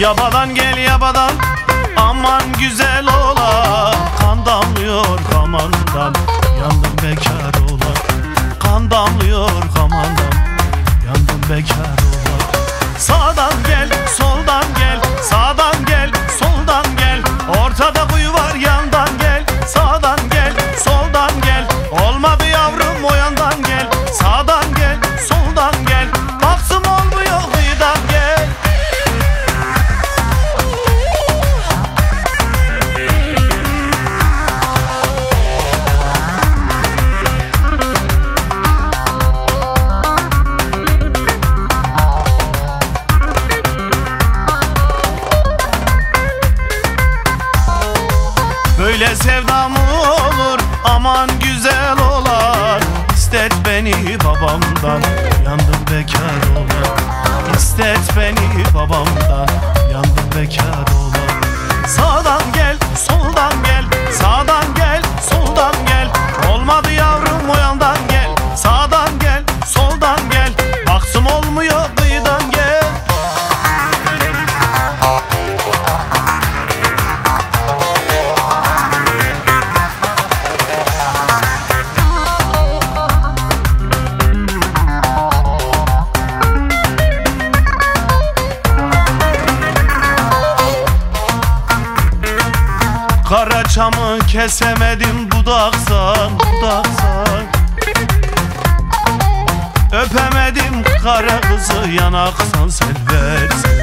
Yabadan gel yabadan Aman güzel olan Kan damlıyor kamandan Yandım bekar olan Kan damlıyor kamandan Yandım bekar Böyle sevda mı olur aman güzel olan İstet beni babamdan yandım bekar olan İstet beni babamdan yandım bekar olan Sağdan gel Kara çamı kesemedim dudaksan dudaksan. Öpemedim kara kızı yanaksan selver selver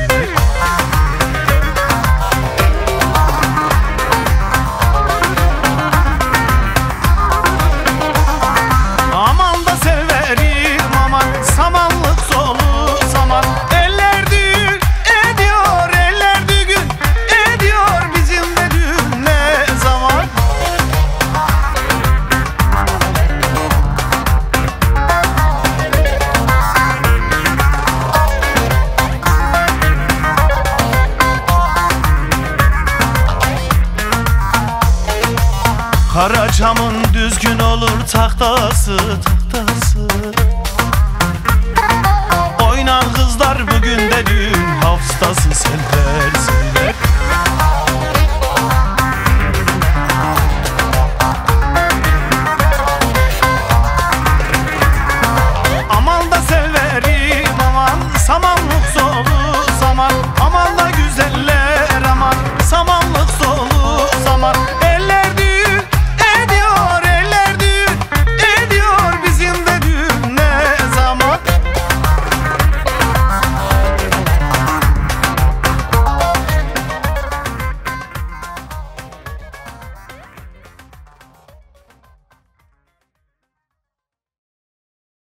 Kara camın düzgün olur tahtası tahtası. Oynar kızlar bugün de dün haftası seller seller Aman da severim aman samanlı